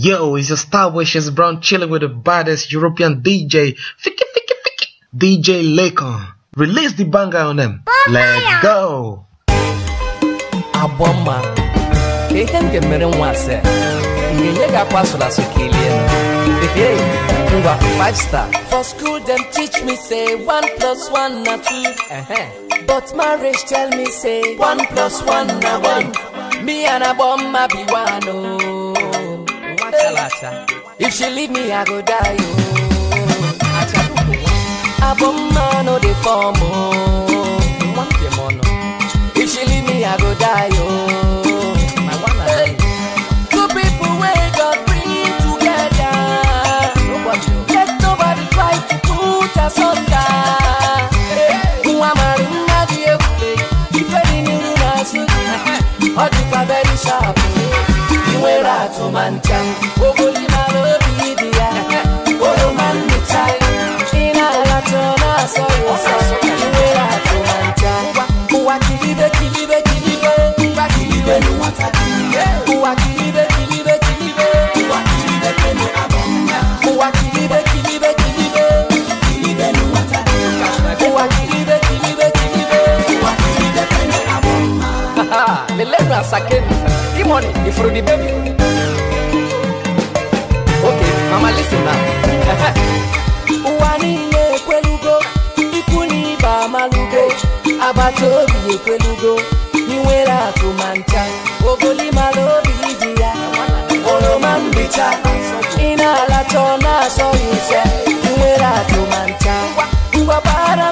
Yo, it's your star wishes brown chilling with the baddest European DJ, Fiki Fiki Fiki, DJ Lakon. Release the banger on them. Let's go. abọmma ka ihe m ga-emere nwa ase m ga-enye gị akwa asụrụ asụ ka ilie Hey, ngwa 5 star for school dem teach me say 1 plus 1 na 2 uh-huh. but marriage tell me say 1 plus 1 na 1 me and abọmma be one oh. If she leave me i go die oh. abọmma no dey form oh. If she leave me, I go die, oh. Atụ ma ncha. Ogoli mara obi dị ya. Oroma nnicha. Ị na-alata ọ na-asọ ya ụsọ. Iwere atụ ma ncha. Ụwa kilibe kilibe kilibe kilibe kilibe kilibe kilibe kilibe kilibe kilibe kilibe kilibe Kilibe kilibe kilibe kilibe baby mama listen now Ụwa niile ekwelugo Ikwu na ibe amalugo agbata obi ekwelugo inwere akụ ma ncha ogolimara obi dị ya oroma mbicha ị na-alacha ọ na-asọ ya ụsọ inwere akụ ma ncha ngwa gbara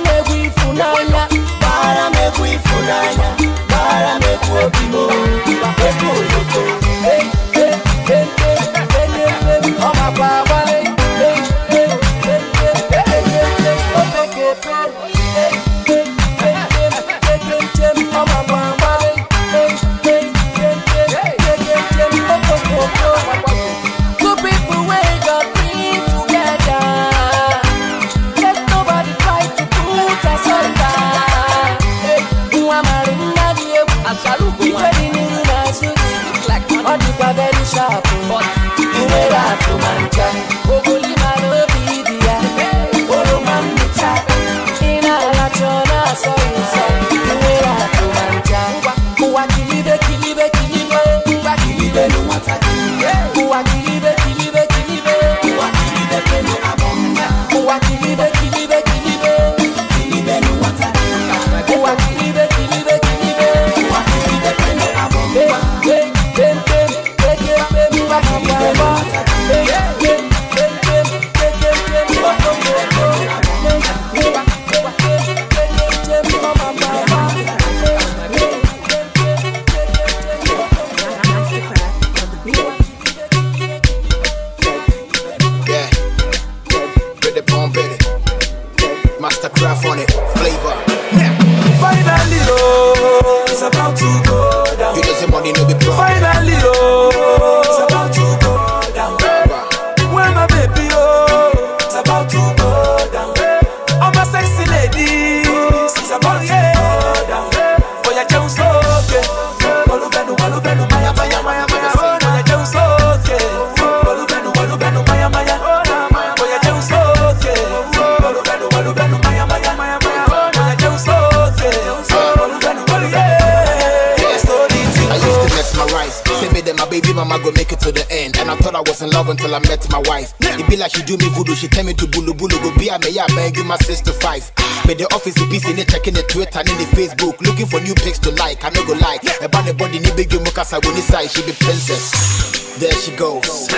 baby mama go make it to the end. And I thought I was in love until I met my wife. It be like she do me voodoo. She tell me to bulu bulu go be a me yeah bang you my sister five. But the office is busy, they checking the Twitter and in the Facebook, looking for new pics to like. I no go like. About the body ni big you mukasa when side she be princess. There she goes.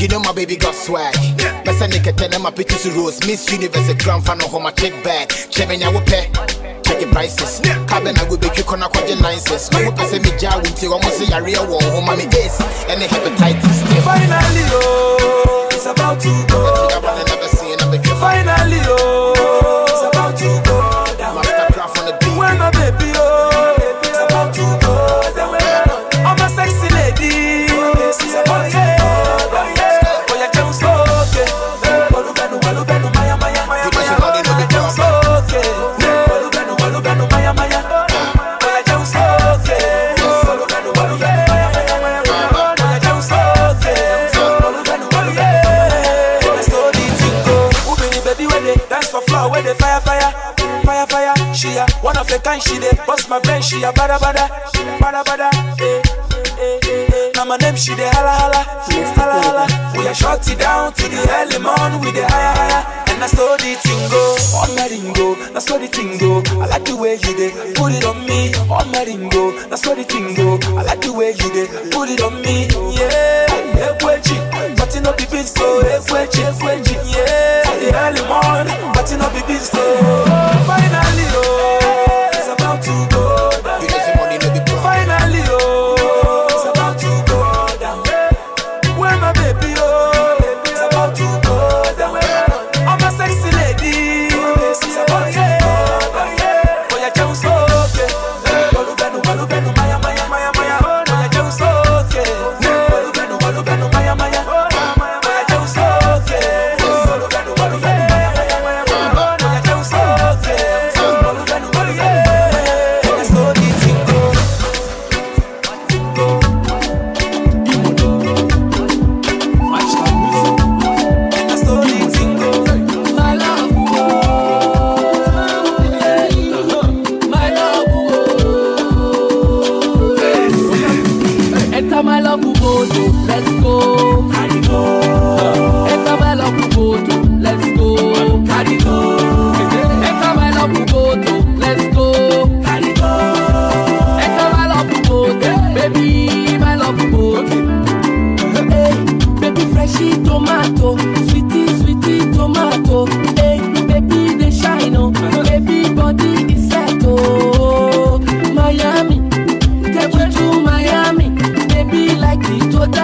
You know my baby got swag. Best I nigga tell them my pictures to rose. Miss Universe a grand fan of my check bag. Check ya pay. Check your prices. Cabin I will corner quite licenses. No one person me jar with you almost a real. Home oh, mommy is and the hepatitis. Finally, oh, it's about to go. I wanna never see a Finally, a she dey bust my brain, she a bada bada, bada bada, eh, eh, eh. Now my name, she dey holla holla, holla holla. We are down to the early morning with the higher higher. And that's how the thing go, on my ringo, that's how the thing go. I like the way you dey put it on me, on my ringo, that's how the thing go. I like the way you dey put it on me, yeah. But big so. Yeah. The early morning, but big so. Finally,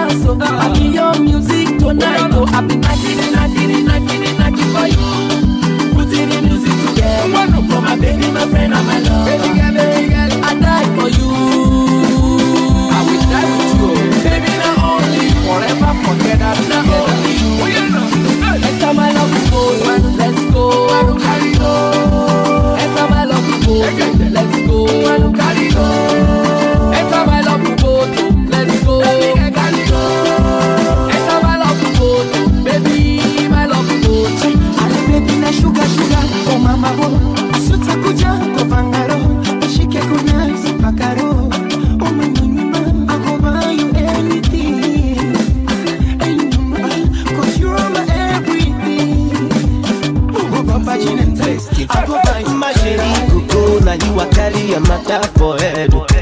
dance oh. I be your music tonight oh. I be knocking, knocking, knocking, knocking for you. Putting the music together for my baby, my friend, and my love. mama sheri kokona you a ya mata matter.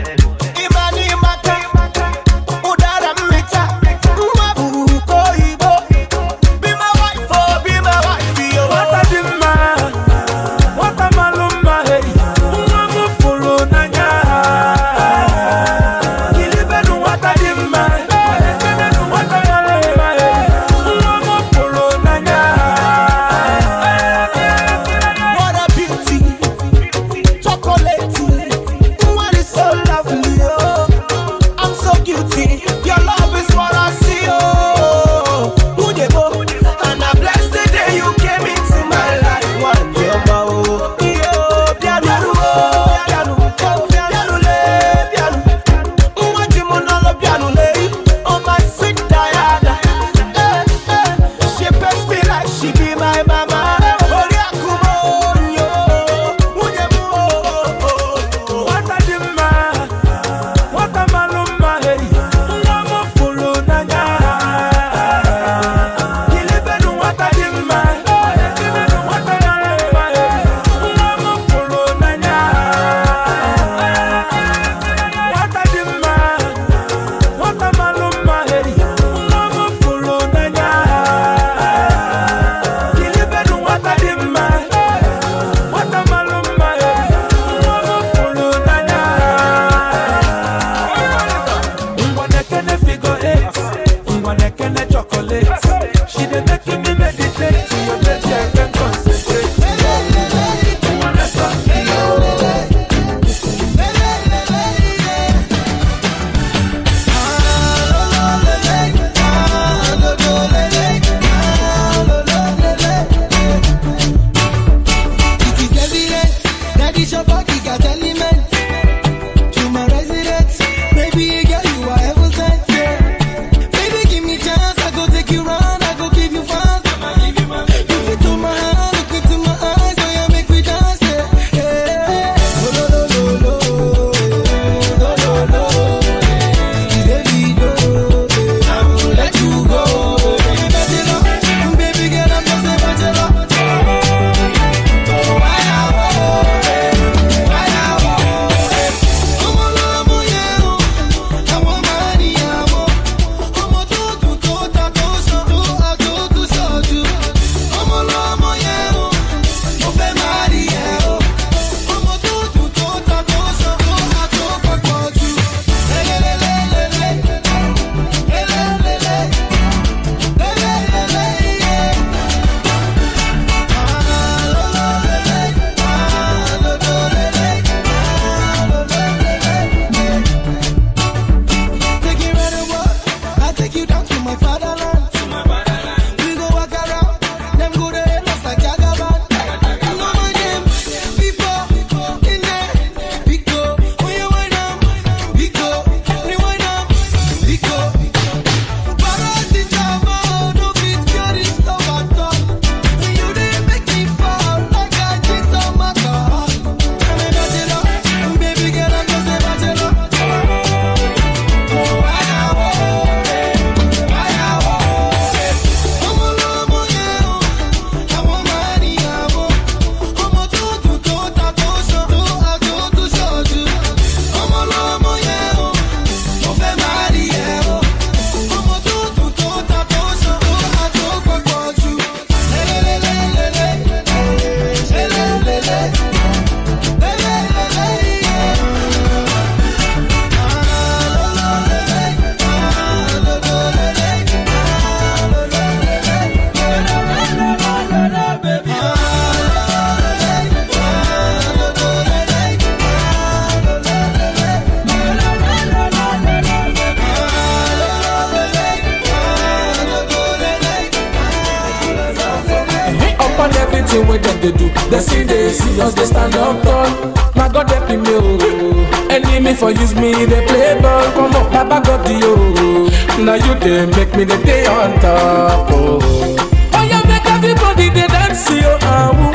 everything wey dem dey do. Dem see dey see us dey stand up tall. My god help me o oh. enemy for use me dey play ball. Come up baba god o oh. na you dey make me dey dey on top o. Oh. oyo make everybody dey dance yo awu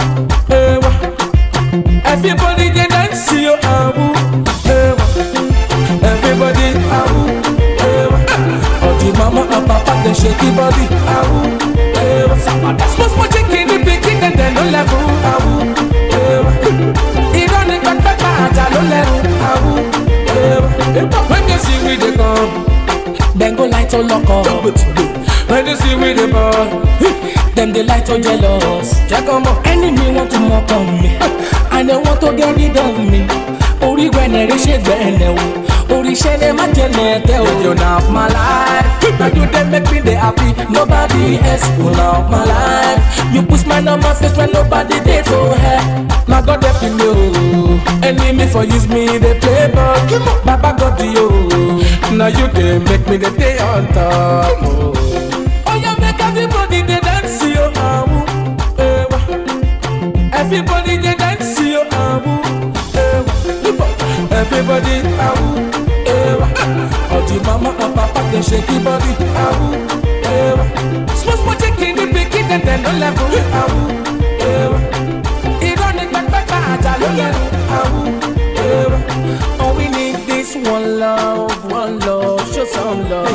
ewa. Everybody dey dance yo awu ewa. Everybody awu ewa. All the mama and papa dey shake the body awu ewa ló lẹ́kùn awú ẹ̀wà. When you see we dey come, dem go light on lọ́kọ̀. When on jealous. Enemy want to mock on me, and they want to get rid of me. Orí gbẹ̀nẹ̀ rí ṣe gbẹ̀nẹ̀ o oríṣẹ́ ni má jẹ́ nẹ̀tẹ̀ o. You know my life, na you dey make me dey. Nobody else will know my life. You put smile on my face when nobody dey to help. Na God help me o, enemy for use me dey play ball. Baba God yo, na you dey make me dey dey on top. Oh, oh make everybody dey dance yo, awu, eh wa. Everybody dey dance yo, awu, eh wa. Everybody awu. All the mama and papa dey shake the body, eh wa. Small small chicken dey pikin dem dem no level, wa. Irọ́ ni pẹ́pẹ́pẹ́ àjà ló lẹ́nu, awu, eh wa. All we need is one love, one love, show some love.